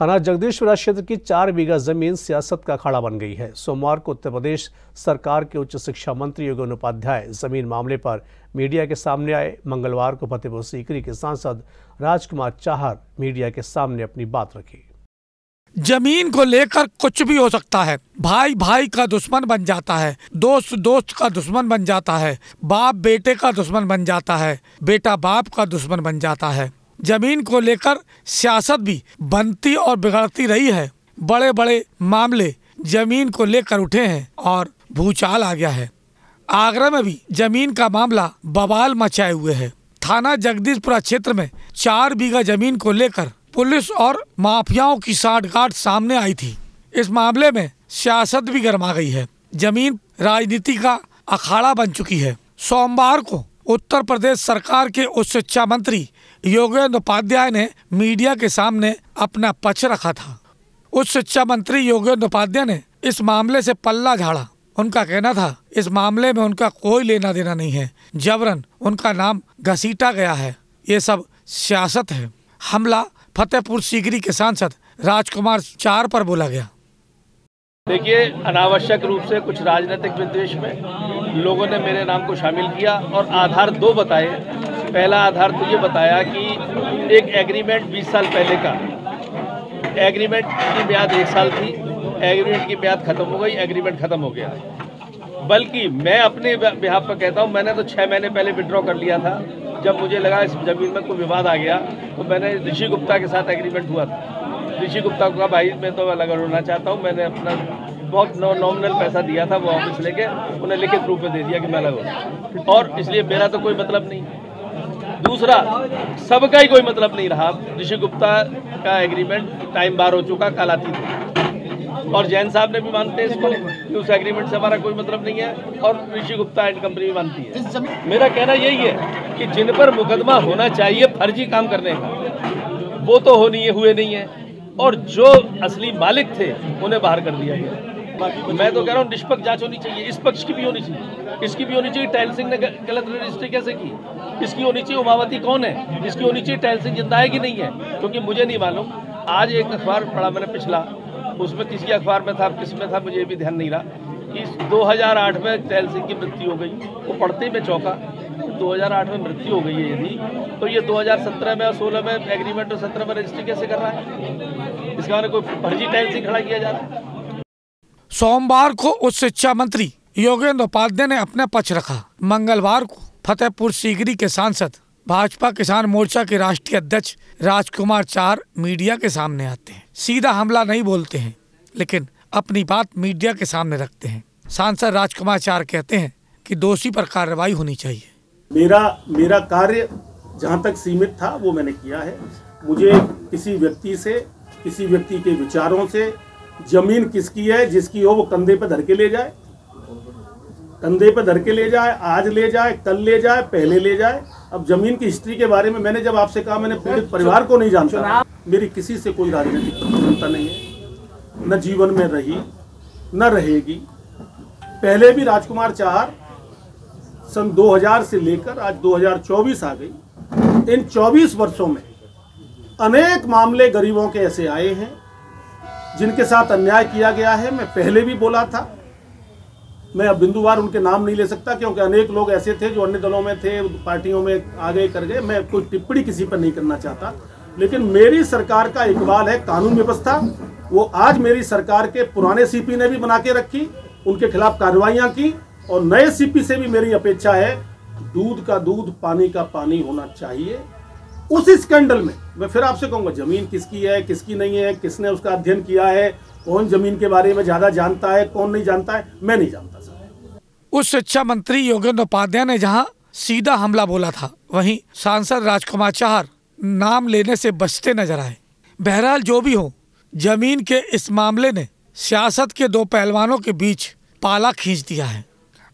थाना जगदीशपुरा क्षेत्र की चार बीघा ज़मीन सियासत का अखाड़ा बन गई है। सोमवार को उत्तर प्रदेश सरकार के उच्च शिक्षा मंत्री योगेन उपाध्याय ज़मीन मामले पर मीडिया के सामने आए। मंगलवार को फतेहपुर सीकरी के सांसद राजकुमार चाहर मीडिया के सामने अपनी बात रखी। ज़मीन को लेकर कुछ भी हो सकता है। भाई भाई का दुश्मन बन जाता है। दोस्त दोस्त का दुश्मन बन जाता है। बाप बेटे का दुश्मन बन जाता है। बेटा बाप का दुश्मन बन जाता है। ज़मीन को लेकर सियासत भी बनती और बिगड़ती रही है। बड़े बड़े मामले ज़मीन को लेकर उठे हैं और भूचाल आ गया है। आगरा में भी ज़मीन का मामला बवाल मचाए हुए है। थाना जगदीशपुरा क्षेत्र में चार बीघा ज़मीन को लेकर पुलिस और माफियाओं की साठगांठ सामने आई थी। इस मामले में सियासत भी गर्मा गई है। ज़मीन राजनीति का अखाड़ा बन चुकी है। सोमवार को उत्तर प्रदेश सरकार के उच्च शिक्षा मंत्री योगेंद्र उपाध्याय ने मीडिया के सामने अपना पक्ष रखा था। उच्च शिक्षा मंत्री योगेंद्र उपाध्याय ने इस मामले से पल्ला झाड़ा। उनका कहना था, इस मामले में उनका कोई लेना देना नहीं है। जबरन उनका नाम घसीटा गया है। ये सब सियासत है। हमला फतेहपुर सीकरी के सांसद राजकुमार चार पर बोला गया। देखिए, अनावश्यक रूप से कुछ राजनीतिक विद्वेश में लोगों ने मेरे नाम को शामिल किया और आधार दो बताए। पहला आधार तो ये बताया कि एक एग्रीमेंट 20 साल पहले का। एग्रीमेंट की ब्याज एक साल थी एग्रीमेंट की ब्याज खत्म हो गई एग्रीमेंट खत्म हो गया। बल्कि मैं अपने बिहार पर कहता हूँ, मैंने तो छः महीने पहले विड्रॉ कर लिया था। जब मुझे लगा इस ज़मीन में कोई विवाद आ गया तो मैंने ऋषि गुप्ता के साथ एग्रीमेंट हुआ था। ऋषि गुप्ता को कहा, भाई, मैं तो अलग होना चाहता हूँ। मैंने अपना बहुत नॉमिनल पैसा दिया था वो ऑफ़िस लेके, उन्हें लिखित रूप में दे दिया कि मैं अलग हूँ। और इसलिए मेरा तो कोई मतलब नहीं। दूसरा सबका ही कोई मतलब नहीं रहा। ऋषि गुप्ता का एग्रीमेंट टाइम बार हो चुका कल थी। और जैन साहब ने भी मानते हैं इसको कि उस एग्रीमेंट से हमारा कोई मतलब नहीं है और ऋषि गुप्ता एंड कंपनी भी मानती है। मेरा कहना यही है कि जिन पर मुकदमा होना चाहिए फर्जी काम करने का वो तो हो नहीं है हुए नहीं है और जो असली मालिक थे उन्हें बाहर कर दिया गया। मैं तो कह रहा हूँ, निष्पक्ष जाँच होनी चाहिए। इस पक्ष की भी होनी चाहिए। इसकी भी होनी चाहिए। टैल सिंह ने गलत रजिस्ट्री कैसे की? इसकी होनी चाहिए उमावती कौन है? इसकी होनी चाहिए टैल सिंह, ज़िंदा है कि नहीं है? क्योंकि मुझे नहीं मालूम। आज एक अखबार पढ़ा मैंने पिछला। उसमें किसी अखबार में था, किसमें था, मुझे भी ध्यान नहीं रहा। कि 2008 में टैल सिंह की मृत्यु हो गई। वो पढ़ते ही मैं चौका। 2008 में मृत्यु हो गई है यदि तो ये 2017 में और 16 में एग्रीमेंट और 17 में रजिस्ट्री कैसे कर रहा है? इसके बारे में कोई फर्जी टैल सिंह खड़ा किया जा रहा है। सोमवार को उच्च शिक्षा मंत्री योगेंद्र उपाध्याय ने अपना पक्ष रखा। मंगलवार को फतेहपुर सीकरी के सांसद, भाजपा किसान मोर्चा के राष्ट्रीय अध्यक्ष राजकुमार चार मीडिया के सामने आते हैं। सीधा हमला नहीं बोलते हैं, लेकिन अपनी बात मीडिया के सामने रखते हैं। सांसद राजकुमार चार कहते हैं कि दोषी पर कार्रवाई होनी चाहिए। मेरा मेरा कार्य जहाँ तक सीमित था, वो मैंने किया है। मुझे किसी व्यक्ति से, किसी व्यक्ति के विचारों से ज़मीन किसकी है जिसकी हो वो कंधे पे धर के ले जाए। कंधे पे धर के ले जाए आज ले जाए कल ले जाए पहले ले जाए। अब ज़मीन की हिस्ट्री के बारे में मैंने जब आपसे कहा मैंने पीड़ित परिवार को नहीं जानता। मेरी किसी से कोई राजनीतिक प्रसन्नता नहीं है। न जीवन में रही न रहेगी। पहले भी राजकुमार चार सन 2000 से लेकर आज 2024 आ गई। इन 24 वर्षों में अनेक मामले गरीबों के ऐसे आए हैं। जिनके साथ अन्याय किया गया है, मैं पहले भी बोला था। मैं अब बिंदुवार उनके नाम नहीं ले सकता, क्योंकि अनेक लोग ऐसे थे जो अन्य दलों में थे, पार्टियों में आ गए कर गए। मैं कोई टिप्पणी किसी पर नहीं करना चाहता। लेकिन मेरी सरकार का इकबाल है, कानून व्यवस्था। वो आज मेरी सरकार के पुराने सीपी ने भी बना के रखी, उनके खिलाफ कार्रवाइयाँ की, और नए सीपी से भी मेरी अपेक्षा है, दूध का दूध, पानी का पानी होना चाहिए। उस स्कैंडल में। मैं फिर आपसे कहूँगा, ज़मीन किसकी है, किसकी नहीं है, किसने उसका अध्ययन किया है, कौन ज़मीन के बारे में ज़्यादा जानता है, कौन नहीं जानता है, मैं नहीं जानता उस शिक्षा मंत्री योगेंद्र उपाध्याय ने जहाँ सीधा हमला बोला था, वहीं सांसद राजकुमार चाहर नाम लेने से बचते नज़र आए। बहरहाल, जो भी हो, ज़मीन के इस मामले ने सियासत के दो पहलवानों के बीच पाला खींच दिया है।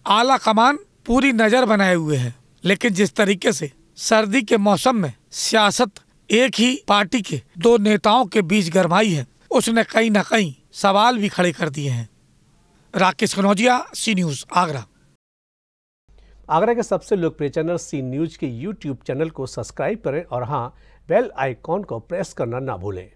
आला कमान पूरी नज़र बनाए हुए है, लेकिन जिस तरीके से सर्दी के मौसम में सियासत एक ही पार्टी के दो नेताओं के बीच गरमाई है। उसने कहीं न कहीं सवाल भी खड़े कर दिए हैं। Rakesh Kanaujia, C News, Agra. Agra के सबसे लोकप्रिय चैनल सी न्यूज़ के यूट्यूब चैनल को सब्सक्राइब करें और हाँ बेल आइकॉन को प्रेस करना ना भूलें।